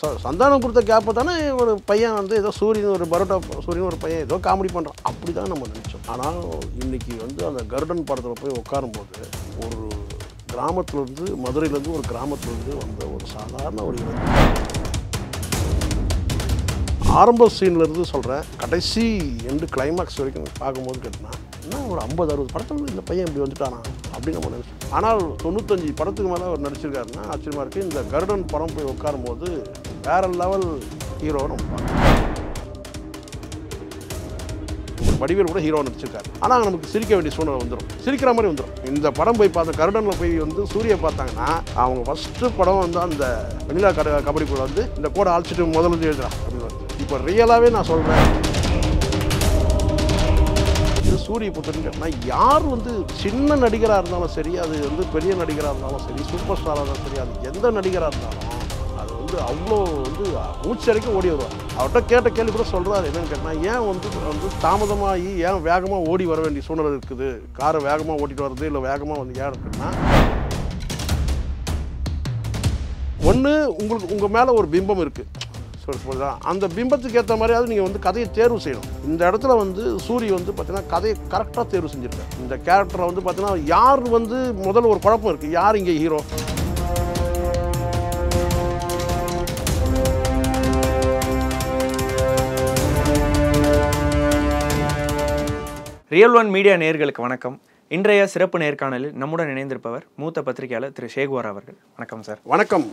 So Santhanam கொடுத்த கேப்பை தானே ஒரு பையன் வந்து ஏதோ சூரியன் ஒரு பரோட்டா சூரியன் ஒரு பையன் ஏதோ காமெடி பண்ணுறான் அப்படி தான் நம்ம நினச்சோம். ஆனால் இன்னைக்கு வந்து அந்த கருடன் படத்தில் போய் உட்காரும்போது ஒரு கிராமத்துலேருந்து மதுரையிலேருந்து ஒரு கிராமத்துலேருந்து வந்த ஒரு சாதாரண ஒரு இளைஞன். ஆரம்ப சீன்லேருந்து சொல்கிறேன் கடைசி எண்டு கிளைமாக்ஸ் வரைக்கும் பார்க்கும்போது கேட்டினா என்ன ஒரு ஐம்பது அறுபது படத்தில் இந்த பையன் இப்படி வந்துட்டானா? அப்படின்னு நம்ம நினச்சோம். ஆனால் தொண்ணூத்தஞ்சு படத்துக்கு மேலே அவர் நடிச்சிருக்காருன்னா ஆச்சரியமாக இருக்குது இந்த கருடன் படம் போய் உட்காரும்போது வேற லெவல் ஹீரோன்னு நம்ம வடிவேல் கூட ஹீரோ நடிச்சிருக்காரு. ஆனால் நமக்கு சிரிக்க வேண்டிய சூழ்நிலை வந்துடும் சிரிக்கிற மாதிரி வந்துடும் இந்த படம் போய் பார்த்த கருடனில் போய் வந்து சூரிய பார்த்தாங்கன்னா அவங்க ஃபஸ்ட்டு படம் வந்து அந்த வெண்ணிலா கட கபடி கூட வந்து இந்த கூட அழைச்சிட்டு முதல்ல இருந்து எழுதுறான் அப்படின்னு இப்போ ரியலாகவே நான் சொல்கிறேன் இது சூரிய புத்தன் யார் வந்து சின்ன நடிகராக இருந்தாலும் சரி அது வந்து பெரிய நடிகராக இருந்தாலும் சரி சூப்பர் ஸ்டாராக இருந்தாலும் சரி அது எந்த நடிகராக இருந்தாலும் வந்து அவ்வளோ வந்து மூச்சரிக்க ஓடி வருவார். அவர்கிட்ட கேட்ட கேள்வி கூட சொல்கிறாரு என்னன்னு கேட்டால் ஏன் வந்து வந்து தாமதமாகி ஏன் வேகமாக ஓடி வர வேண்டிய சூழ்நிலை இருக்குது? காரை வேகமாக ஓட்டிட்டு வர்றது இல்லை வேகமாக வந்து ஏன் இருக்குன்னா ஒன்று உங்களுக்கு உங்கள் மேலே ஒரு பிம்பம் இருக்குது அந்த பிம்பத்துக்கு ஏற்ற மாதிரியாவது நீங்கள் வந்து கதையை தேர்வு செய்யணும். இந்த இடத்துல வந்து சூரிய வந்து பார்த்தீங்கன்னா கதையை கரெக்டாக தேர்வு செஞ்சுருக்காரு. இந்த கேரக்டரை வந்து பார்த்தீங்கன்னா யார் வந்து முதல்ல ஒரு குழப்பம் இருக்குது யார் இங்கே ஹீரோ ரியல் ஒன் மீடியா நேயர்களுக்கு வணக்கம். இன்றைய சிறப்பு நேர்காணலில் நம்முடன் இணைந்திருப்பவர் மூத்த பத்திரிகையாளர் திரு ஷேகுவார் அவர்கள். வணக்கம் சார். வணக்கம்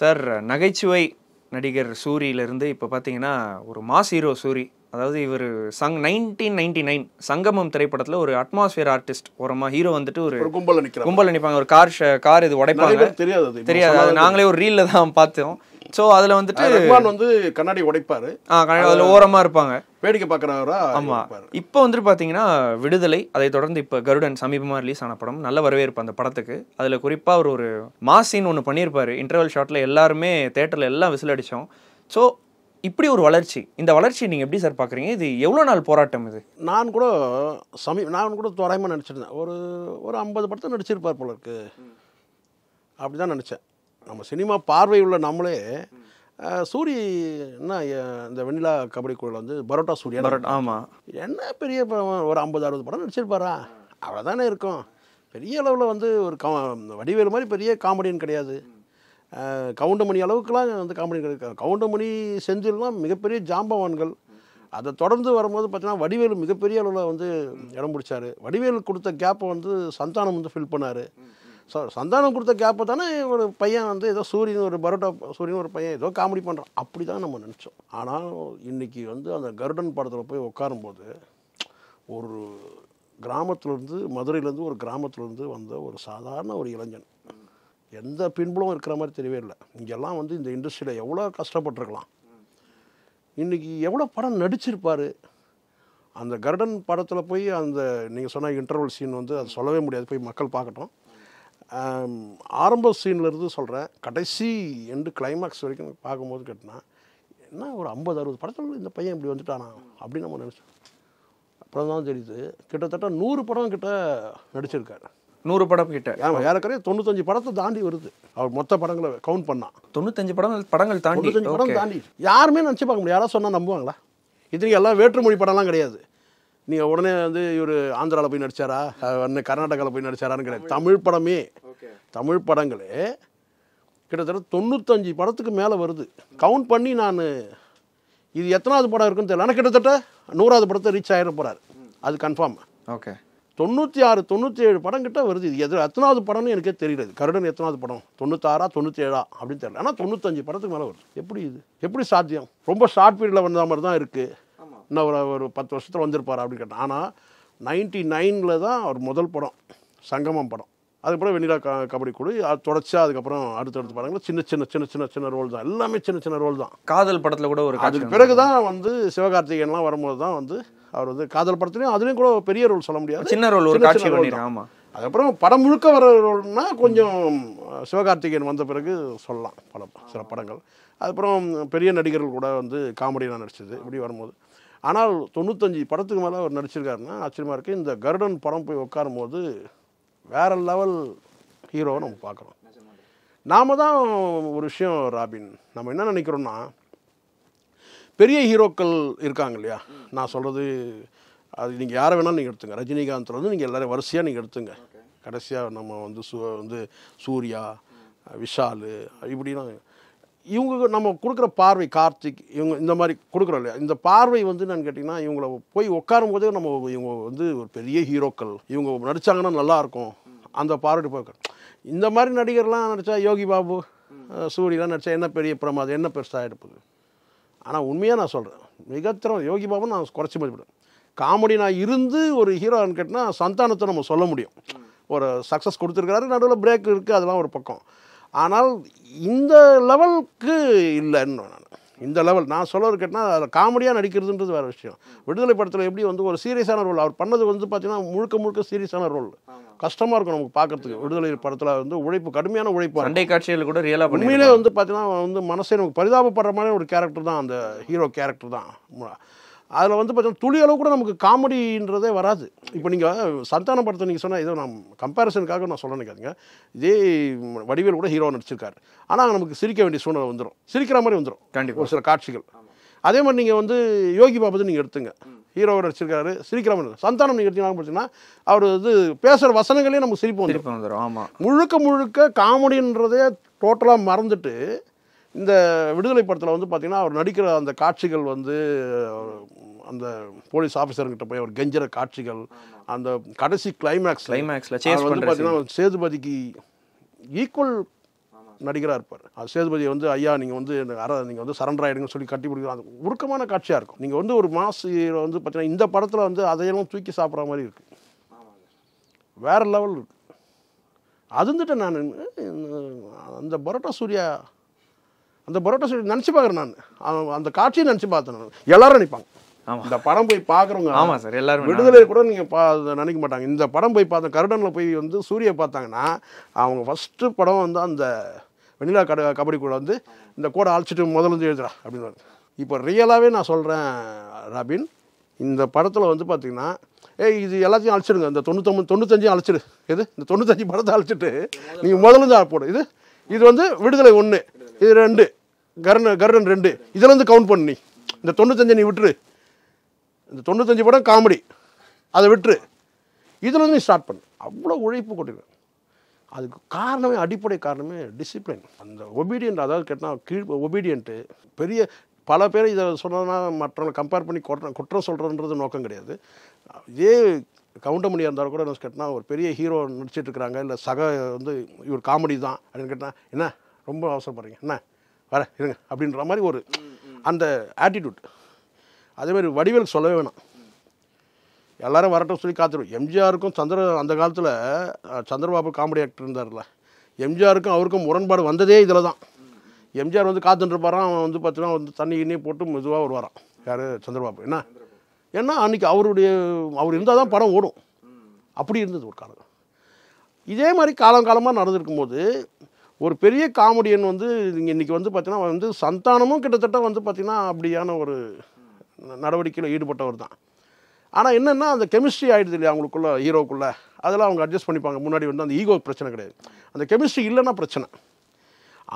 சார் நகைச்சுவை நடிகர் சூரியிலிருந்து இப்போ பார்த்தீங்கன்னா ஒரு மாஸ் ஹீரோ சூரி அதாவது இவர் சங் நைன்டீன் நைன்டி நைன் சங்கமம் திரைப்படத்தில் ஒரு அட்மாஸ்பியர் ஆர்டிஸ்ட் ஓரமாக ஹீரோ வந்துட்டு ஒரு நிற்கிறோம் கும்பல் நினைப்பாங்க ஒரு கார் கார் இது உடைப்பாங்க. தெரியாது. தெரியாது. அது நாங்களே ஒரு ரீல்ல தான் பார்த்தோம். ஸோ அதில் வந்துட்டு வந்து கண்ணாடி உடைப்பாரு. ஆ அதில் ஓரமாக இருப்பாங்க. வேடிக்கை பார்க்குறவரா ஆமா. இப்போ வந்துட்டு பார்த்தீங்கன்னா விடுதலை அதை தொடர்ந்து இப்போ கருடன் சமீபமாக ரிலீஸ் ஆன படம். நல்ல வரவேற்பு அந்த படத்துக்கு. அதில் குறிப்பாக அவர் ஒரு மாஸ் சீன் ஒன்று பண்ணியிருப்பாரு இன்டர்வல் ஷாட்டில் எல்லாருமே தேட்டரில் எல்லாம் விசில் அடித்தோம் ஸோ இப்படி ஒரு வளர்ச்சி இந்த வளர்ச்சியை நீங்கள் எப்படி சார் பார்க்குறீங்க இது எவ்வளோ நாள் போராட்டம் இது? நான் கூட சமீ நான் கூட தோராயமாக நடிச்சிருந்தேன். ஒரு ஒரு ஐம்பது படத்தை நடிச்சிருப்பார் போல இருக்கு. அப்படி தான் நினச்சேன் நம்ம சினிமா பார்வை உள்ள நம்மளே சூரி என்ன இந்த வெண்ணிலா கபடி குழுவில் வந்து பரோட்டா சூரியன் ஆமாம் என்ன பெரிய படம் ஒரு ஐம்பது அறுபது படம் நடிச்சிருப்பாரா? அவ்வளோதானே இருக்கும். பெரிய அளவில் வந்து ஒரு க வடிவேலு மாதிரி பெரிய காமெடியன் கிடையாது. கவுண்டமணி அளவுக்குலாம் வந்து காமெடி கிடையாது. கவுண்டமணி செஞ்சிலாம் மிகப்பெரிய ஜாம்பவான்கள். அதை தொடர்ந்து வரும்போது பார்த்தீங்கன்னா வடிவேலு மிகப்பெரிய அளவில் வந்து இடம் பிடிச்சாரு. வடிவேலு கொடுத்த கேப்பை வந்து சந்தானம் வந்து ஃபில் பண்ணார். ஸோ சந்தானம் கொடுத்த கேப்பை தானே ஒரு பையன் வந்து ஏதோ சூரியன் ஒரு பரோட்டா சூரியன் ஒரு பையன் ஏதோ காமெடி பண்ணுறான் அப்படி தான் நம்ம நினச்சோம். ஆனால் இன்றைக்கி வந்து அந்த கருடன் படத்தில் போய் உட்காரும்போது ஒரு கிராமத்துலேருந்து மதுரையிலேருந்து ஒரு கிராமத்துலேருந்து வந்த ஒரு சாதாரண ஒரு இளைஞன். எந்த பின்புலம் இருக்கிற மாதிரி தெரியவே இல்லை. இங்கெல்லாம் வந்து இந்த இண்டஸ்ட்ரியில் எவ்வளோ கஷ்டப்பட்டிருக்கலாம். இன்றைக்கி எவ்வளோ படம் நடிச்சிருப்பார். அந்த கர்டன் படத்தில் போய் அந்த நீங்கள் சொன்ன இன்டர்வல் சீன் வந்து அது சொல்லவே முடியாது போய் மக்கள் பார்க்கட்டும். ஆரம்ப சீன்லேருந்து சொல்கிறேன் கடைசி எண்டு கிளைமாக்ஸ் வரைக்கும் பார்க்கும்போது கேட்டினா என்ன ஒரு ஐம்பது அறுபது படத்தில் இந்த பையன் இப்படி வந்துட்டானா அப்படின்னு நம்ம நினச்சோம். அப்புறம் தான் தெரியுது கிட்டத்தட்ட நூறு படம் கிட்ட நடிச்சிருக்காரு. நூறு படம் கிட்ட. ஆமாம் ஏறக்குறைய தொண்ணூத்தஞ்சு படத்தை தாண்டி வருது. அவர் மொத்த படங்களை கவுண்ட் பண்ணா. தொண்ணூத்தஞ்சு படங்கள் படங்கள் தாண்டி. படம் தாண்டி. யாருமே நினச்சி பார்க்க முடியாது. யாராவது சொன்னால் நம்புவாங்களா? இது எல்லாம் வேற்றுமொழி படம்லாம் கிடையாது. நீங்கள் உடனே வந்து இவர் ஆந்திராவில் போய் நடிச்சாரா? அஹ் கர்நாடகாவில் போய் நடிச்சாரான்னு கிடையாது. தமிழ். படமே. தமிழ் படங்களே கிட்டத்தட்ட தொண்ணூத்தஞ்சு படத்துக்கு மேலே வருது. கவுண்ட் பண்ணி நான் இது எத்தனாவது படம் இருக்குன்னு தெரியல. ஆனால் கிட்டத்தட்ட நூறாவது படத்தை ரீச் ஆகிட போகிறாரு அது கன்ஃபார்ம் ஓகே தொண்ணூற்றி ஆறு தொண்ணூற்றி ஏழு படம் கிட்ட வருது. இது எது எத்தனாவது படம்னு எனக்கே தெரியல. கருடன் எத்தனாவது படம்? தொண்ணூத்தாறா தொண்ணூற்றி ஏழா? அப்படின்னு தெரியல. ஆனால் தொண்ணூத்தஞ்சு படத்துக்கு மேலே வருது. எப்படி இது? எப்படி சாத்தியம்? ரொம்ப ஷார்ட் பீரியடில் வந்த மாதிரி தான் இருக்குது இன்னும் ஒரு ஒரு பத்து வருஷத்தில் வந்திருப்பார் அப்படின்னு கேட்டேன் ஆனால் நைன்டி நைனில் தான் அவர் முதல் படம். சங்கமம் படம். அதுக்கப்புறம் வெண்ணிலா க கபடி குழு. அது தொடர்ச்சியாக அதுக்கப்புறம் அடுத்தடுத்த படங்கள். சின்ன சின்ன சின்ன சின்ன சின்ன ரோல் தான். எல்லாமே சின்ன சின்ன ரோல் தான். காதல் படத்துல கூட ஒரு அதுக்கு பிறகு தான் வந்து சிவகார்த்திகேயன்லாம் வரும்போது தான் வந்து அவர் வந்து காதல் படத்துலையும் அதுலேயும் கூட பெரிய ரோல் சொல்ல முடியாது. சின்ன ரோல் ஒரு காட்சி சின்ன role பண்ணிருக்கேன் ஆமா. அதுக்கப்புறம் படம் முழுக்க வர ரோல்னா கொஞ்சம் சிவகார்த்திகேயன் வந்த பிறகு சொல்லலாம் பல சில படங்கள். அதுக்கப்புறம் பெரிய நடிகர்கள் கூட வந்து காமெடியாக நடிச்சது இப்படி வரும்போது. ஆனால் தொண்ணூத்தஞ்சு படத்துக்கு மேலே அவர் நடிச்சிருக்காருன்னா ஆச்சரியமாக இருக்குது இந்த கருடன் படம் போய் உட்காரும்போது வேற லெவல் ஹீரோவை நம்ம பார்க்குறோம். நாம தான் ஒரு விஷயம் ராபின். நம்ம என்ன நினைக்கிறோம்னா பெரிய ஹீரோக்கள் இருக்காங்க இல்லையா நான் சொல்கிறது அது நீங்கள் யாரை வேணாலும் நீங்கள் எடுத்துங்க. ரஜினிகாந்த் வந்து நீங்கள் எல்லாரும் வரிசையாக நீங்கள் எடுத்துங்க. கடைசியாக நம்ம வந்து சூ வந்து சூர்யா விஷால் இப்படிலாம் இவங்க நம்ம கொடுக்குற பார்வை கார்த்திக் இவங்க இந்த மாதிரி கொடுக்குறோம் இல்லையா? இந்த பார்வை வந்து என்னன்னு கேட்டிங்கன்னா இவங்கள போய் உட்காரும் போதே நம்ம இவங்க வந்து ஒரு பெரிய ஹீரோக்கள். இவங்க நடித்தாங்கன்னா நல்லாயிருக்கும் அந்த பார்வை பார்க்க இந்த மாதிரி நடிகர்லாம் நடித்தா யோகி பாபு சூரியலாம் நடித்தா என்ன பெரிய பிரமாதம் என்ன பெருசாக எடுப்புது ஆனால் உண்மையாக நான் சொல்கிறேன் மிகத்திரம் யோகி பாபு நான் குறைச்சி மதிப்பிடுவேன் காமெடி நான் இருந்து ஒரு ஹீரோன்னு கேட்டால் சந்தானத்தை நம்ம சொல்ல முடியும். ஒரு சக்ஸஸ் கொடுத்துருக்காரு நடுவில் பிரேக் இருக்குது அதெல்லாம் ஒரு பக்கம். ஆனால் இந்த லெவலுக்கு இல்லைன்னு நான் இந்த லெவல் நான் சொல்ல கேட்டால் அதில் காமெடியாக நடிக்கிறதுன்றது வேறு விஷயம். விடுதலை படத்தில் எப்படி வந்து ஒரு சீரியஸான ரோல் அவர் பண்ணது வந்து பார்த்தீங்கன்னா முழுக்க முழுக்க சீரியஸான ரோல் கஷ்டமாக இருக்கும் நமக்கு பார்க்கறதுக்கு விடுதலை படத்தில் வந்து உழைப்பு கடுமையான உழைப்பு சண்டை காட்சிகள் கூட ரியலா பண்ணி உண்மையிலே வந்து பார்த்தீங்கன்னா வந்து மனசே நமக்கு பரிதாபப்படுற மாதிரி ஒரு கேரக்டர் தான் அந்த ஹீரோ கேரக்டர் தான். அதில் வந்து பார்த்தீங்கன்னா துளி அளவு கூட நமக்கு காமெடின்றதே வராது. இப்போ நீங்கள் சந்தான படத்தை நீங்கள் சொன்னால் ஏதோ நான் கம்பேரிசனுக்காக நான் சொல்ல நினைக்காதுங்க. இதே வடிவேல் கூட ஹீரோ நடிச்சிருக்காரு. ஆனால் நமக்கு சிரிக்க வேண்டிய சூழ்நிலை வந்துடும் சிரிக்கிற மாதிரி வந்துடும் கண்டிப்பா. ஒரு சில காட்சிகள். அதே மாதிரி நீங்கள் வந்து யோகி பாபு நீங்கள் எடுத்துங்க. ஹீரோவை நடிச்சிருக்காரு சிரிக்கிற மாதிரி. சந்தானம் நீங்கள் எடுத்தீங்கன்னா பார்த்தீங்கன்னா அவர் வந்து பேசுகிற வசனங்களே நமக்கு சிரிப்பு வந்துடும் திருப்பி வந்துடும் ஆமா. முழுக்க முழுக்க காமெடின்றதே டோட்டலாக மறந்துட்டு இந்த விடுதலை படத்தில் வந்து பார்த்தீங்கன்னா அவர் நடிக்கிற அந்த காட்சிகள் வந்து அந்த போலீஸ் ஆஃபீஸர்கிட்ட போய் அவர் கெஞ்சுற காட்சிகள் அந்த கடைசி கிளைமேக்ஸ் கிளைமேக்ஸ்ல சேஸ் வந்து பார்த்தீங்கன்னா சேதுபதிக்கு ஈக்குவல் நடிகராக இருப்பார். அது சேதுபதி வந்து ஐயா நீங்கள் வந்து அற நீங்கள் வந்து சரண்டர் ஆகிடுங்கன்னு சொல்லி கட்டி பிடிக்கும். அது உருக்கமான காட்சியாக இருக்கும். நீங்கள் வந்து ஒரு மாஸ் வந்து பார்த்தீங்கன்னா இந்த படத்தில் வந்து அதையெல்லாம் தூக்கி சாப்பிட்ற மாதிரி இருக்குது வேற லெவல் இருக்கு. அது வந்துட்டு நான் அந்த பரோட்டா சூர்யா அந்த பரோட்டா சூர்யா நினச்சி பார்க்குறேன் நான். அவன் அந்த காட்சியை நினச்சி பார்த்தேன் நான். எல்லாரும் நினைப்பாங்க. இந்த படம் போய் பார்க்குறவங்க ஆமா சார் எல்லாருமே விடுதலை கூட நீங்கள் பா நினைக்க மாட்டாங்க. இந்த படம் போய் பார்த்த கருடனில் போய் வந்து சூர்யா பார்த்தாங்கன்னா அவங்க ஃபஸ்ட்டு படம் வந்து அந்த வெண்ணிலா கட கபடி கூட வந்து இந்த கோடை அழைச்சிட்டு முதல்ல இருந்து எழுதுறா அப்படின்னு இப்போ ரியலாகவே நான் சொல்கிறேன் ராபின் இந்த படத்தில் வந்து பார்த்தீங்கன்னா ஏய் இது எல்லாத்தையும் அழைச்சிடுங்க. இந்த தொண்ணூத்தொம்பது தொண்ணூத்தஞ்சையும் அழைச்சிடு. எது? இந்த தொண்ணூத்தஞ்சு படத்தை அழைச்சிட்டு நீங்கள் முதல்ல இருந்து போடு. இது இது வந்து விடுதலை ஒன்று இது ரெண்டு. கர்ணன் கர்ணன் ரெண்டு. இதுலேருந்து கவுண்ட் பண்ணு நீ. இந்த தொண்ணூத்தஞ்சை நீ விட்டுரு. இந்த தொண்ணூத்தஞ்சு படம் காமெடி அதை விட்டுரு. இதுல நீ ஸ்டார்ட் பண்ணு. அவ்வளோ உழைப்பு கொட்டிருக்கேன் அதுக்கு காரணமே அடிப்படை காரணமே டிசிப்ளின் அந்த ஒபீடியன்ட் அதாவது கேட்டால் கீழ் ஒபீடியன்ட்டு பெரிய பல பேர் இதை சொன்னோன்னா மற்றவங்களை கம்பேர் பண்ணி குற்றம் குற்றம் சொல்கிறதுன்றது நோக்கம் கிடையாது. இதே கவுண்டமணியாக இருந்தாலும் கூட என்ன கேட்டால் ஒரு பெரிய ஹீரோ நடிச்சிட்டு இருக்கிறாங்க. இல்லை சக வந்து இவர் காமெடி தான். அப்படின்னு கேட்டால் என்ன? ரொம்ப அவசரப்படுறீங்க. என்ன? வர இருங்க அப்படின்ற மாதிரி ஒரு அந்த ஆட்டிடியூட் அதே மாதிரி வடிவேலுக்கு சொல்லவே வேணாம். எல்லாரும் வரட்டும் சொல்லி காத்துருவோம். எம்ஜிஆருக்கும் சந்திர அந்த காலத்தில் சந்திரபாபு காமெடி ஆக்டர் இருந்தார்ல. எம்ஜிஆருக்கும் அவருக்கும் முரண்பாடு வந்ததே இதில் தான். எம்ஜிஆர் வந்து காத்துட்டுருப்பாராம் அவன் வந்து பார்த்தீங்கன்னா வந்து தண்ணி கிண்ணி போட்டு மெதுவாக வருவாரான் யார்? சந்திரபாபு. என்ன? ஏன்னா அன்றைக்கி அவருடைய அவர் இருந்தால் தான் படம் ஓடும். அப்படி இருந்தது ஒரு காலம். இதே மாதிரி காலங்காலமாக நடந்திருக்கும் போது ஒரு பெரிய காமெடியன் வந்து இன்றைக்கி வந்து பார்த்தீங்கன்னா வந்து சந்தானமும் கிட்டத்தட்ட வந்து பார்த்திங்கன்னா அப்படியான ஒரு நடவடிக்கையில் ஈடுபட்டவர் தான். ஆனால் என்னென்னா அந்த கெமிஸ்ட்ரி ஆகிடுது இல்லையா அவங்களுக்குள்ள ஹீரோக்குள்ளே? அதெல்லாம் அவங்க அட்ஜஸ்ட் பண்ணிப்பாங்க. முன்னாடி வந்து அந்த ஈகோ பிரச்சனை கிடையாது. அந்த கெமிஸ்ட்ரி இல்லைன்னா பிரச்சனை.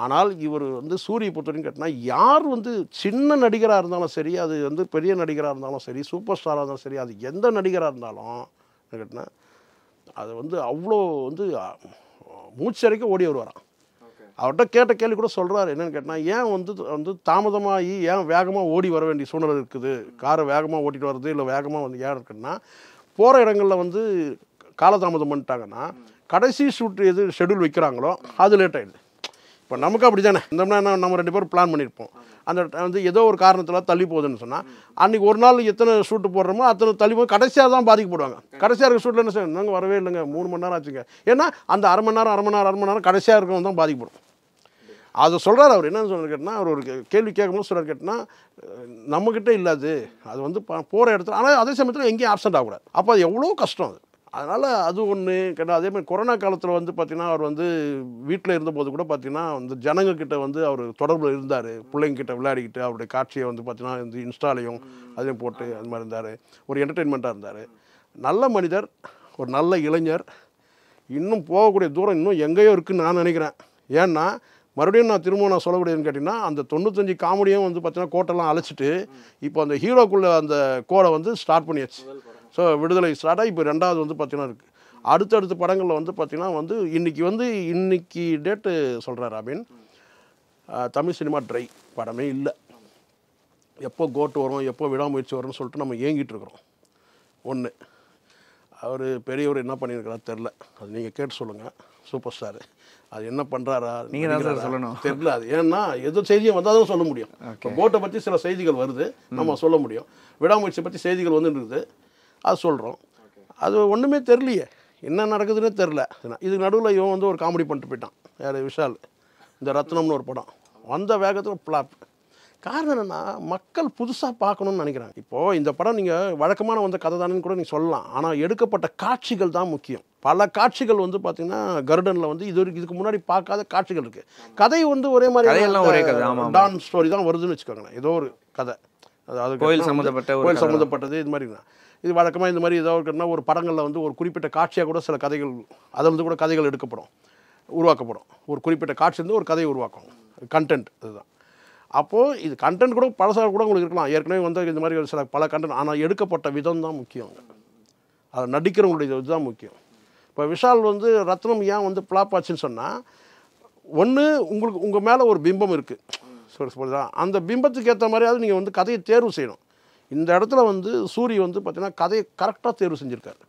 ஆனால் இவர் வந்து சூரிய பொறுத்தவரைக்கும் கேட்டால் யார் வந்து சின்ன நடிகராக இருந்தாலும் சரி அது வந்து பெரிய நடிகராக இருந்தாலும் சரி சூப்பர் ஸ்டாராக இருந்தாலும் சரி அது எந்த நடிகராக இருந்தாலும் கேட்டினா அது வந்து அவ்வளோ வந்து மூச்சரிக்க ஓடி வருவாராம். அவர்கிட்ட கேட்ட கேள்வி கூட சொல்கிறாரு என்னென்னு கேட்டால் ஏன் வந்து வந்து தாமதமாகி ஏன் வேகமாக ஓடி வர வேண்டிய சூழ்நிலை இருக்குது? காரை வேகமாக ஓட்டிட்டு வர்றது இல்லை வேகமாக வந்து ஏன் இருக்குன்னா போகிற இடங்களில் வந்து காலதாமதம் பண்ணிட்டாங்கன்னா கடைசி ஷூட் எது ஷெட்யூல் வைக்கிறாங்களோ அது லேட் ஆகிடுது இப்போ நமக்கு அப்படி தானே இந்த நம்ம ரெண்டு பேரும் பிளான் பண்ணியிருப்போம். அந்த வந்து ஏதோ ஒரு காரணத்தில் தள்ளி போகுதுன்னு சொன்னால் அன்றைக்கி ஒரு நாள் எத்தனை ஷூட்டு போடுறோமோ அத்தனை தள்ளி போய் கடைசியாக தான் பாதிக்கப்படுவாங்க. கடைசியாக இருக்க ஷூட்டில் என்ன செய்யணும்? நாங்கள் வரவே இல்லைங்க மூணு மணி நேரம் ஆச்சுங்க. ஏன்னா அந்த அரை மணி நேரம் அரை மணி நேரம் அரை மணி நேரம் கடைசியாக இருக்கிறவங்க தான் பாதிக்கப்படும். அதை சொல்கிறார் அவர். என்ன சொல்கிறார் கேட்டால் அவர் ஒரு கேள்வி கேட்கும்போது சொல்கிறார் கேட்டால் நம்மக்கிட்ட இல்லாது அது. வந்து போகிற இடத்துல ஆனால் அதே சமயத்தில் எங்கேயும் ஆப்சண்ட் ஆகக்கூடாது. அப்போ அது எவ்வளோ கஷ்டம் அது. அதனால் அது ஒன்று கேட்டால் அதே மாதிரி கொரோனா காலத்தில் வந்து பார்த்திங்கன்னா அவர் வந்து வீட்டில் இருந்தபோது கூட பார்த்திங்கன்னா வந்து ஜனங்கக்கிட்ட வந்து அவர் தொடர்பில் இருந்தார். பிள்ளைங்கிட்ட விளையாடிக்கிட்டு அவருடைய காட்சியை வந்து பார்த்திங்கன்னா வந்து இன்ஸ்டாலையும் அதையும் போட்டு அது மாதிரி இருந்தார். ஒரு என்டர்டெயின்மெண்ட்டாக இருந்தார். நல்ல மனிதர் ஒரு நல்ல இளைஞர். இன்னும் போகக்கூடிய தூரம் இன்னும் எங்கேயோ இருக்குன்னு நான் நினைக்கிறேன். ஏன்னா மறுபடியும் நான் திரும்ப நான் சொல்லக்கூடியதுன்னு கேட்டிங்கன்னா அந்த தொண்ணூத்தஞ்சு காமெடியும் வந்து பார்த்தீங்கன்னா கோட்டெல்லாம் அழைச்சிட்டு இப்போ அந்த ஹீரோக்குள்ளே அந்த கோடை வந்து ஸ்டார்ட் பண்ணியாச்சு. ஸோ விடுதலை ஸ்டார்ட்டாக இப்போ ரெண்டாவது வந்து பார்த்தீங்கன்னா இருக்குது அடுத்தடுத்த படங்களில் வந்து பார்த்தீங்கன்னா வந்து இன்னைக்கு வந்து இன்னைக்கு டேட்டு சொல்கிறார் ஆஹ், தமிழ் சினிமா ட்ரை படமே இல்லை. எப்போ கோட்டு வரும் எப்போ விடாமுயற்சி வரும்னு சொல்லிட்டு நம்ம ஏங்கிட்டு இருக்கிறோம். ஒன்று அவர் பெரியவர் என்ன பண்ணியிருக்கிறார் தெரில. அது நீங்கள் கேட்டு சொல்லுங்கள் சூப்பர் ஸ்டார். அது என்ன பண்ணுறாரா நீங்க தான் சார் சொல்லணும். தெரில. அது ஏன்னா எது செய்தியும் வந்தால் தான் சொல்ல முடியும். இப்போ கோட்டை பற்றி சில செய்திகள் வருது. நம்ம சொல்ல முடியும். விடாமுயற்சி பற்றி செய்திகள் வந்துட்டு இருக்குது. அது சொல்கிறோம் அது ஒன்றுமே தெரியலையே. என்ன நடக்குதுன்னே தெரில இதுக்கு நடுவில் இவன் வந்து ஒரு காமெடி பண்ணிட்டு போயிட்டான். யார்? விஷால். இந்த ரத்னம்னு ஒரு படம். வந்த வேகத்தில் ஃப்ளாப் காரணம் என்னென்னா மக்கள் புதுசாக பார்க்கணும்னு நினைக்கிறாங்க. இப்போது இந்த படம் நீங்கள் வழக்கமான வந்த கதை தானேன்னு கூட நீங்கள் சொல்லலாம். ஆனால் எடுக்கப்பட்ட காட்சிகள் தான் முக்கியம். பல காட்சிகள் வந்து பார்த்தீங்கன்னா கருடனில் வந்து இது இதுக்கு முன்னாடி பார்க்காத காட்சிகள் இருக்குது கதை வந்து ஒரே மாதிரி ஒரே கதை. டான் ஸ்டோரி தான் வருதுன்னு வச்சுக்கோங்களேன். ஏதோ ஒரு கதை. அதாவது கோயில் சம்மந்தப்பட்ட கோயில். சம்மந்தப்பட்டது இது மாதிரி தான். இது வழக்கமாக இந்த மாதிரி ஏதாவது இருக்குன்னா ஒரு படங்களில் வந்து ஒரு குறிப்பிட்ட காட்சியாக கூட சில கதைகள் அதிலிருந்து கூட கதைகள் எடுக்கப்படும். உருவாக்கப்படும். ஒரு குறிப்பிட்ட காட்சி ஒரு கதையை உருவாக்கும். கண்டென்ட் அதுதான். அப்போது இது கண்டென்ட் கூட பழசாக கூட உங்களுக்கு இருக்கலாம். ஏற்கனவே வந்து இந்த மாதிரி ஒரு சில பல கண்டென்ட் ஆனால் எடுக்கப்பட்ட விதம் தான் முக்கியம். அதை நடிக்கிறவங்களுடைய இதுதான் முக்கியம். இப்போ விஷால் வந்து ரத்னம் ஏன் வந்து ஃப்ளாப் ஆச்சுன்னு சொன்னால் ஒன்று உங்களுக்கு உங்கள் மேலே ஒரு பிம்பம் இருக்குது சொல்லி சொல்லுதான் அந்த பிம்பத்துக்கு ஏற்ற மாதிரியாவது நீங்கள் வந்து கதையை தேர்வு செய்யணும். இந்த இடத்துல வந்து சூரி வந்து பார்த்தீங்கன்னா கதையை கரெக்டாக தேர்வு செஞ்சுருக்காரு.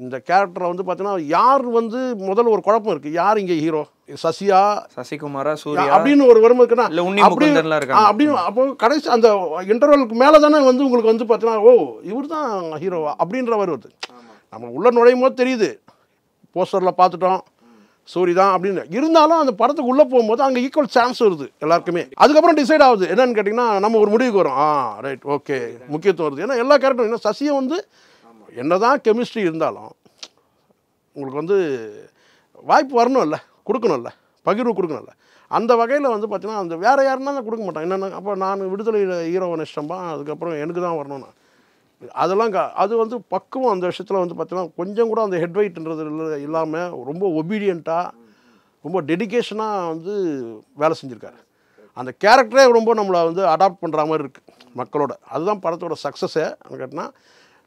இந்த கேரக்டரை வந்து பார்த்தீங்கன்னா யார் வந்து முதல்ல ஒரு குழப்பம் இருக்குது யார் இங்கே ஹீரோ சசியா சசிகுமாரா சூர்யா? அப்படின்னு ஒரு வரும் இருக்குன்னா அப்படின்னு அப்போ கடைசி அந்த இன்டர்வலுக்கு மேலே தானே வந்து உங்களுக்கு வந்து பார்த்தீங்கன்னா ஓ இவர் தான் ஹீரோவா அப்படின்ற வருது. நம்ம உள்ள நுழையும் போது தெரியுது. போஸ்டரில் பார்த்துட்டோம். சூரி தான் அப்படின்னு. இருந்தாலும் அந்த படத்துக்கு உள்ளே போகும்போது அங்கே ஈக்குவல் சான்ஸ் வருது எல்லாருக்குமே. அதுக்கப்புறம் டிசைட் ஆகுது. என்னன்னு கேட்டிங்கன்னா நம்ம ஒரு முடிவுக்கு வரும். ஆ ரைட் ஓகே முக்கியத்துவம் வருது. ஏன்னா எல்லா கேரக்டரும் என்ன சசியை வந்து என்னதான் கெமிஸ்ட்ரி இருந்தாலும் உங்களுக்கு வந்து வாய்ப்பு வரணும்ல கொடுக்கணும்ல பகிர்வு கொடுக்கணும்ல. அந்த வகையில் வந்து பார்த்தீங்கன்னா அந்த வேறு யாருன்னா கொடுக்க மாட்டான் என்னென்ன அப்போ நான் விடுதலை ஹீரோவை நிஷ்டம்பா அதுக்கப்புறம் எனக்கு தான் வரணும்னா. அதெல்லாம் க- அது வந்து பக்குவம் அந்த விஷயத்தில் வந்து பார்த்தீங்கன்னா கொஞ்சம் கூட அந்த ஹெட் வெயிட்ன்றது இல்லாமல் ரொம்ப ஒபீடியண்ட்டாக ரொம்ப டெடிகேஷனாக வந்து வேலை செஞ்சுருக்காரு. அந்த கேரக்டரே ரொம்ப நம்மளை வந்து அடாப்ட் பண்ணுற மாதிரி இருக்குது மக்களோட. அதுதான் படத்தோட சக்ஸஸே கேட்டினா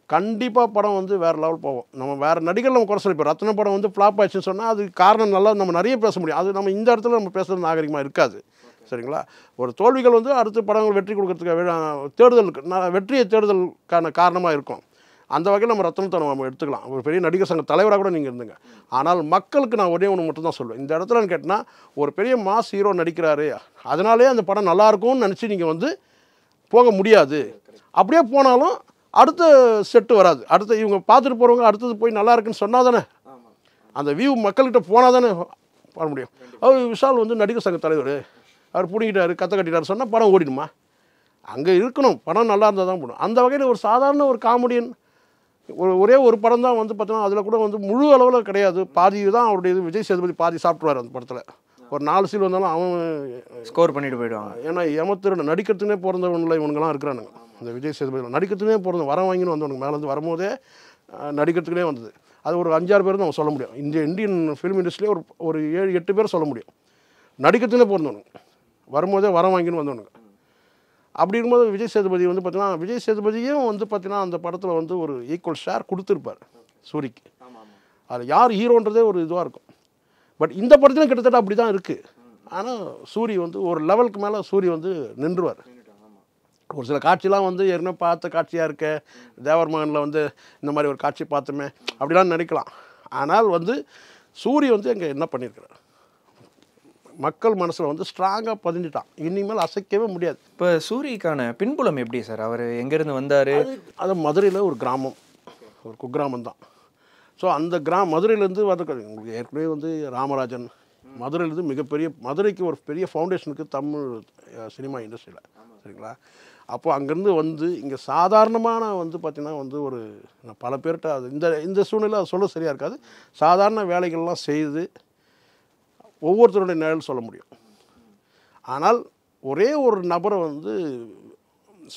கண்டிப்பாக படம் வந்து வேறு லெவல் போவோம் நம்ம வேறு நடிகர் நம்ம குறை சொல்லி ரத்தன ரத்ன படம் வந்து ஃப்ளாப் ஆச்சுன்னு சொன்னால் அது காரணம் நல்லா நம்ம நிறைய பேச முடியும். அது நம்ம இந்த இடத்துல நம்ம பேசுறது நாகரிகமாக இருக்காது. சரிங்களா? ஒரு தோல்விகள் வந்து அடுத்த படங்கள் வெற்றி கொடுக்கறதுக்கு நான் வெற்றியை தேடுதலுக்கான காரணமாக இருக்கும். அந்த வகையில் நம்ம ரத்னத்தை நம்ம எடுத்துக்கலாம். ஒரு பெரிய நடிகர் சங்க தலைவராக கூட நீங்கள் இருந்துங்க. ஆனால் மக்களுக்கு நான் ஒரே ஒன்று மட்டும் தான் சொல்லுவேன் இந்த இடத்துலன்னு கேட்டினா ஒரு பெரிய மாஸ் ஹீரோ நடிக்கிறாரு அதனாலே அந்த படம் நல்லா இருக்கும்னு நினச்சி நீங்கள் வந்து போக முடியாது. அப்படியே போனாலும் அடுத்த செட்டு வராது. அடுத்த இவங்க பார்த்துட்டு போகிறவங்க அடுத்தது போய் நல்லா இருக்குன்னு சொன்னால் தானே? அந்த வியூ மக்கள்கிட்ட போனால் தானே பண்ண முடியும். அவர் விஷால் வந்து நடிகர் சங்க தலைவர். அவர் பிடிக்கிட்டாரு கத்த கட்டிட்டாரு. சொன்னால் படம் ஓடிடுமா? அங்கே இருக்கணும். படம் நல்லா இருந்தால் தான் போடும். அந்த வகையில் ஒரு சாதாரண ஒரு காமெடியன் ஒரு ஒரே ஒரு படம் தான் வந்து பார்த்தீங்கன்னா அதில் கூட வந்து முழு அளவில் கிடையாது. பாதி தான் அவருடைய இது விஜய் சேதுபதி பாதி சாப்பிட்ருவார் அந்த படத்தில். ஒரு நாலு சீல் வந்தாலும் அவன் ஸ்கோர் பண்ணிட்டு போயிடுவாங்க. ஏன்னா எமத்திரு நடிக்கிறதுனே பிறந்தவங்கள இவனுங்கெல்லாம் இருக்கிறானுங்க. இந்த விஜய் சேதுபதி நடிக்கிறதுனே பிறந்த வர வாங்கின்னு வந்தவனுங்க. மேலேருந்து வரும்போதே நடிக்கிறதுக்குனே வந்தது. அது ஒரு அஞ்சாறு பேர் தான் சொல்ல முடியும். இந்த இந்தியன் ஃபிலிம் இண்டஸ்ட்ரியிலே ஒரு ஒரு ஏழு எட்டு பேர் சொல்ல முடியும். நடிக்கிறதுனே பிறந்தவனுங்க. வரும்போதே வரம் வாங்கின்னு வந்தவனுங்க. அப்படி இருக்கும்போது விஜய் சேதுபதி வந்து பார்த்தீங்கன்னா விஜய் சேதுபதியும் வந்து பார்த்தீங்கன்னா அந்த படத்தில் வந்து ஒரு ஈக்குவல் ஷேர் கொடுத்துருப்பார் சூரிக்கு. அது யார் ஹீரோன்றதே ஒரு இதுவாக இருக்கும். பட் இந்த படத்துலையும் கிட்டத்தட்ட அப்படி தான் இருக்குது ஆனால் சூரி வந்து ஒரு லெவலுக்கு மேலே சூரி வந்து நின்றுவார். ஒரு சில காட்சிலாம் வந்து ஏற்கனவே பார்த்த காட்சியாக இருக்க தேவர் மகனில் வந்து இந்த மாதிரி ஒரு காட்சி பார்த்தோமே அப்படிலாம் நினைக்கலாம். ஆனால் வந்து சூரி வந்து அங்கே என்ன பண்ணியிருக்கிறார் மக்கள் மனசில் வந்து ஸ்ட்ராங்காக பதிஞ்சிட்டான். இனிமேல் அசைக்கவே முடியாது. இப்போ சூரிக்கான பின்புலம் எப்படி சார்? அவர் எங்கேருந்து வந்தார்? அது மதுரையில் ஒரு கிராமம். ஒரு குக்கிராமம் தான். ஸோ அந்த கிராம மதுரையிலேருந்து வந்து உங்களுக்கு ஏற்கனவே வந்து ராமராஜன் மதுரையிலேருந்து மிகப்பெரிய மதுரைக்கு ஒரு பெரிய ஃபவுண்டேஷனுக்கு தமிழ் சினிமா இண்டஸ்ட்ரியில் சரிங்களா? அப்போ அங்கேருந்து வந்து இங்கே சாதாரணமான வந்து பார்த்திங்கன்னா வந்து ஒரு பல பேர்கிட்ட அது இந்த இந்த சூழ்நிலை அது சொல்ல சரியாக இருக்காது. சாதாரண வேலைகள்லாம் செய்து ஒவ்வொருத்தருடைய நிழல் சொல்ல முடியும். ஆனால் ஒரே ஒரு நபரை வந்து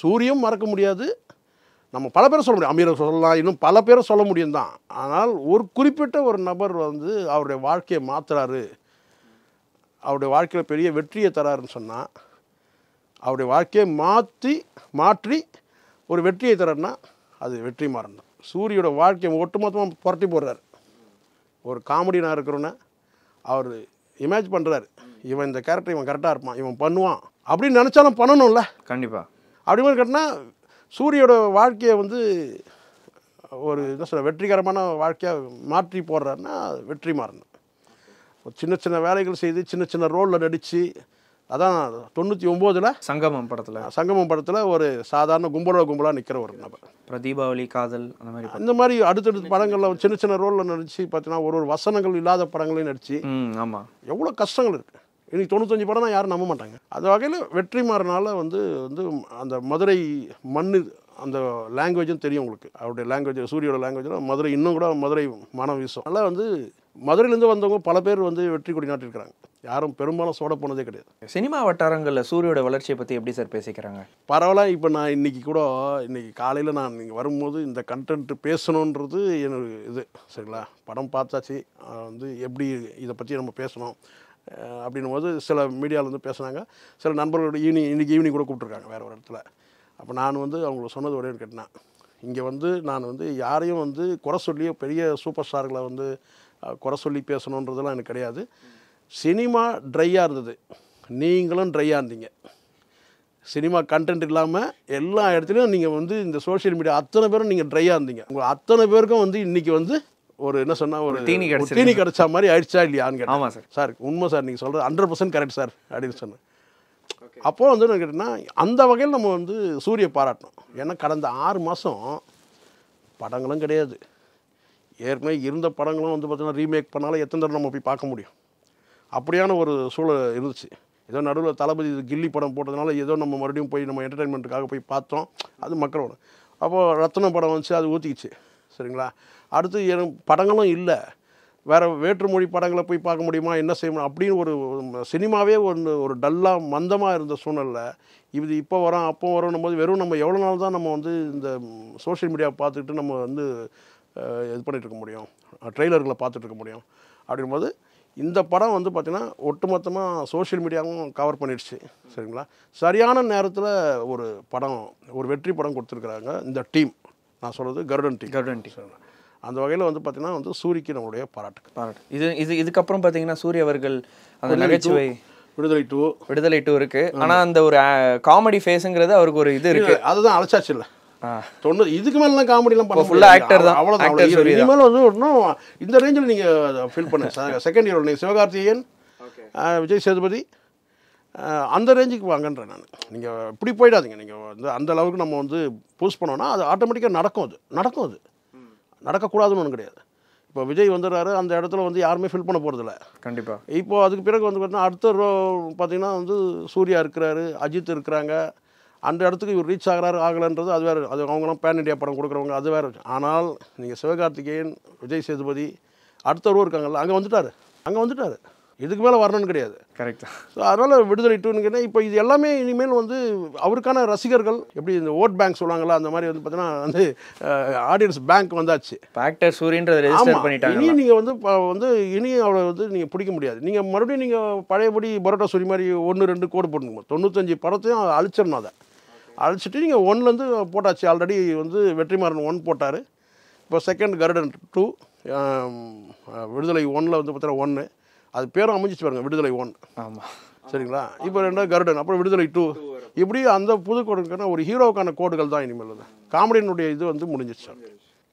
சூரியம் மறக்க முடியாது. நம்ம பல பேரை சொல்ல முடியும். அமீரை சொல்லலாம் இன்னும் பல பேரை சொல்ல முடியும் தான். ஆனால் ஒரு குறிப்பிட்ட ஒரு நபர் வந்து அவருடைய வாழ்க்கையை மாற்றுறாரு அவருடைய வாழ்க்கையில் பெரிய வெற்றியை தராருன்னு சொன்னால் அவருடைய வாழ்க்கையை மாற்றி மாற்றி ஒரு வெற்றியை தராருன்னா அது வெற்றிமாறன் தான் சூரியோட வாழ்க்கையை ஒட்டுமொத்தமாக புரட்டி போடுறாரு. ஒரு காமெடினாக இருக்கிறோன்னா அவர் இமேஜ் பண்ணுறாரு இவன் இந்த கேரக்டர் இவன் கரெக்டாக இருப்பான் இவன் பண்ணுவான். அப்படின்னு நினச்சாலும் பண்ணணும்ல. கண்டிப்பா. அப்படி மாதிரி கேட்டினா சூரியோட வாழ்க்கையை வந்து ஒரு என்ன சொல்ல வெற்றிகரமான வாழ்க்கையாக மாற்றி போடுறாருன்னா வெற்றி மாறணும். சின்ன சின்ன வேலைகள் செய்து சின்ன சின்ன ரோலில் நடித்து அதான் தொண்ணூற்றி ஒம்போதில் சங்கமம் படத்துல. சங்கமம் படத்தில் ஒரு சாதாரண கும்பலோட கும்பலாக நிற்கிற ஒரு நபர். அப்புறம் தீபாவளி காதல் அந்த மாதிரி. அந்த மாதிரி அடுத்தடுத்த படங்களில் சின்ன சின்ன ரோலில் நடித்து பார்த்தீங்கன்னா ஒரு ஒரு வசனங்கள் இல்லாத படங்களையும் நடித்து ம் ஆமா. எவ்வளோ கஷ்டங்கள் இருக்குது இன்னைக்கு தொண்ணூத்தஞ்சு படம் தான் யாரும் நம்ப மாட்டாங்க. அந்த வகையில் வெற்றிமாறனால வந்து வந்து அந்த மதுரை மண்ணு அந்த லாங்குவேஜும் தெரியும் உங்களுக்கு. அவருடைய லாங்குவேஜ் சூரியோட லாங்குவேஜில் மதுரை இன்னும் கூட மதுரை மனம் வீசும். அதனால் வந்து மதுரையிலேருந்து வந்தவங்க பல பேர் வந்து வெற்றி கொடி நாட்டிருக்கிறாங்க யாரும் பெரும்பாலும் சோட போனதே கிடையாது. சினிமா வட்டாரங்கள்ல சூரியோட வளர்ச்சியை பத்தி எப்படி சார் பேசிக்கிறாங்க? பரவாயில்ல இப்போ நான் இன்னைக்கு கூட இன்னைக்கு காலையில் நான் இங்கே வரும்போது இந்த கண்டென்ட் பேசணுன்றது எனக்கு இது சரிங்களா? படம் பார்த்தாச்சு. வந்து எப்படி இதை பற்றி நம்ம பேசணும் அப்படின்னும் போது சில மீடியாவில் வந்து பேசுனாங்க. சில நண்பர்களோட ஈவினிங் இன்னைக்கு ஈவினிங் கூட கூப்பிட்ருக்காங்க வேறு ஒரு இடத்துல. அப்போ நான் வந்து அவங்களுக்கு சொன்னது ஒரே கேட்டேன். இங்கே வந்து நான் வந்து யாரையும் வந்து குறை சொல்லி பெரிய சூப்பர் ஸ்டார்களை வந்து குறை சொல்லி பேசணுன்றதெல்லாம் எனக்கு கிடையாது. சினிமா ட்ரையாக இருந்தது. நீங்களும் ட்ரையாக இருந்தீங்க. சினிமா கண்டென்ட் இல்லாமல் எல்லா இடத்துலையும் நீங்கள் வந்து இந்த சோஷியல் மீடியா அத்தனை பேரும் நீங்கள் ட்ரையாக இருந்தீங்க. உங்கள் அத்தனை பேருக்கும் வந்து இன்னைக்கு வந்து ஒரு என்ன சொன்னா ஒரு தீனி கிடைச்சிருக்கு. தீனி கிடைச்ச மாதிரி ஆயிடுச்சா இல்லையான்னு கேட்டேன். ஆமா சார். சார் உண்மை சார் நீங்கள் சொல்கிறது ஹண்ட்ரட் பர்சன்ட் கரெக்ட் சார் அப்படின்னு சொன்னேன். அப்போ வந்து என்ன கேட்டிங்கன்னா அந்த வகையில் நம்ம வந்து சூரிய பாராட்டணும். ஏன்னா கடந்த ஆறு மாதம் படங்களும் கிடையாது. ஏற்கனவே இருந்த படங்களும் வந்து பார்த்தீங்கன்னா ரீமேக் பண்ணாலும் எத்தனை தடவை நம்ம போய் பார்க்க முடியும். அப்படியான ஒரு சூழல் இருந்துச்சு. ஏதோ நடுவில் தளபதி கில்லி படம் போட்டதுனால ஏதோ நம்ம மறுபடியும் போய் நம்ம என்டர்டைன்மெண்ட்டுக்காக போய் பார்த்தோம். அது மக்களோட. அப்போது ரத்ன படம் வந்துச்சு அது ஊற்றிக்கிச்சு சரிங்களா? அடுத்து எதுவும் படங்களும் இல்லை. வேறு வேற்றுமொழி படங்களை போய் பார்க்க முடியுமா? என்ன செய்யணும்? அப்படின்னு ஒரு சினிமாவே ஒன்று ஒரு டல்லாக மந்தமாக இருந்த சூழ்நிலை இது இப்போ வரோம் அப்போ வரோம் போது வெறும் நம்ம எவ்வளோ நாள் தான் நம்ம வந்து இந்த சோஷியல் மீடியாவை பார்த்துக்கிட்டு நம்ம வந்து இது பண்ணிட்டு இருக்க முடியும். ட்ரெய்லர்களை பார்த்துட்டு இருக்க முடியும். அப்படிங்கும்போது இந்த படம் வந்து பார்த்திங்கன்னா ஒட்டுமொத்தமாக சோஷியல் மீடியாவும் கவர் பண்ணிடுச்சு. சரிங்களா? சரியான நேரத்தில் ஒரு படம் ஒரு வெற்றி படம் கொடுத்துருக்குறாங்க இந்த டீம் நான் சொல்கிறது கருடன் டீம் கருடன் டீம் அந்த வகையில் வந்து பார்த்திங்கன்னா வந்து சூரிக்கு நம்மளுடைய பாராட்டுக்கு பாராட்டு. இது இது இதுக்கப்புறம் பாத்தீங்கன்னா சூரிய அவர்கள் அந்த நகைச்சுவை விடுதலை டூ விடுதலை டூ இருக்கு. ஆனா அந்த ஒரு காமெடி ஃபேஸுங்கிறது அவருக்கு ஒரு இது இருக்கு. அதுதான் அழைச்சாச்சு இல்லை. தொண்ணூறு இதுக்கு மேலாம் காமெடிலாம் பண்ண full ஆ actor தான். அவ்வளோ. இனிமேல் வந்து இன்னும் இந்த ரேஞ்சில் நீங்கள் ஃபீல் பண்ண செகண்ட் இயர் நீங்கள் சிவகார்த்திகேயன் விஜய் சேதுபதி. அந்த ரேஞ்சுக்கு வாங்கன்றேன் நான். நீங்கள் இப்படி போயிடாதீங்க. நீங்கள் வந்து அந்த அளவுக்கு நம்ம வந்து பூஸ்ட் பண்ணோன்னா அது ஆட்டோமேட்டிக்காக நடக்கும் அது. நடக்கும் அது. நடக்கக்கூடாதுன்னு ஒன்றும் கிடையாது. இப்போ விஜய் வந்துடுறாரு அந்த இடத்துல வந்து யாருமே ஃபில் பண்ண போகிறதில்ல கண்டிப்பா. இப்போ அதுக்கு பிறகு வந்து பார்த்தீங்கன்னா அடுத்த ரோ பார்த்தீங்கன்னா வந்து சூர்யா இருக்கிறாரு அஜித் இருக்கிறாங்க. அந்த இடத்துக்கு இவர் ரீச் ஆகிறாரு ஆகலைன்றது அது வேறு அது அவங்களாம் பேன் இண்டியா படம் கொடுக்குறவங்க அது வேறு. ஆனால் நீங்கள் சிவகார்த்திகேயன் விஜய் சேதுபதி அடுத்தவரும் இருக்காங்கல்ல அங்கே வந்துட்டாரு. அங்கே வந்துட்டாரு. இதுக்கு மேலே வரணும்னு கிடையாது. கரெக்ட் ஸோ அதனால் விடுதலை டூன்னு கேட்டால் இப்போ இது எல்லாமே இனிமேல் வந்து அவருக்கான ரசிகர்கள் எப்படி இந்த ஓட் பேங்க் சொல்லுவாங்களா அந்த மாதிரி வந்து பார்த்தீங்கன்னா வந்து ஆடியன்ஸ் பேங்க் வந்தாச்சு. ஆக்டர் சூரியன்றதை. ரெஜிஸ்டர் பண்ணிட்டாங்க இனி நீங்கள் வந்து வந்து இனி அவளை வந்து நீங்கள் பிடிக்க முடியாது. நீங்கள் மறுபடியும் நீங்கள் பழையபடி பரோட்டா சூரி மாதிரி ஒன்று ரெண்டு கோடு போட்டுங்க தொண்ணூத்தஞ்சு படத்தையும் அழிச்சிடணும் அதை. அழிச்சிட்டு நீங்கள் ஒன்லேருந்து போட்டாச்சு. ஆல்ரெடி வந்து வெற்றிமாறன் ஒன் போட்டார். இப்போ செகண்ட் கருடன் டூ விடுதலை ஒன்னில் வந்து பார்த்தீங்கன்னா ஒன்று அது பேரும் அமைஞ்சிச்சு பாருங்க விடுதலை ஒன் ஆமா. சரிங்களா? இப்போ ரெண்டாவது கருடன் அப்புறம் விடுதலை டூ இப்படி அந்த புது கோடுக்கான ஒரு ஹீரோவுக்கான கோடுகள் தான் இனிமேல் அது. காமெடியினுடைய இது வந்து முடிஞ்சிச்சு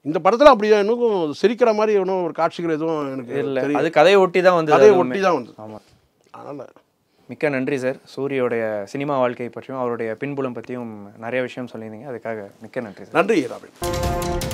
இந்த படத்தில் அப்படியே இன்னும் சிரிக்கிற மாதிரி இன்னும் ஒரு காட்சிகள் எதுவும் எனக்கு இல்ல அது கதையை ஒட்டி தான் அதே அதுவுமே. ஒட்டி தான் வந்து ஆமா. அதனால் மிக்க நன்றி சார். சூரியோடைய சினிமா வாழ்க்கையை பற்றியும் அவருடைய பின்புலம் பற்றியும் நிறைய விஷயம் சொல்லியிருந்தீங்க. அதுக்காக மிக்க நன்றி சார். நன்றி ராபின்